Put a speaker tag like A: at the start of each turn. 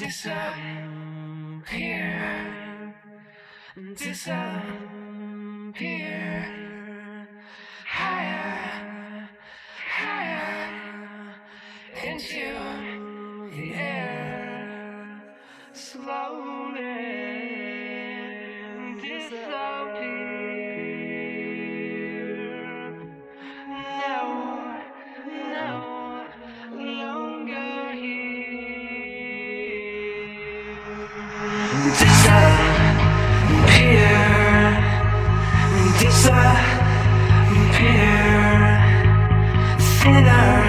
A: disappear, disappear. shining.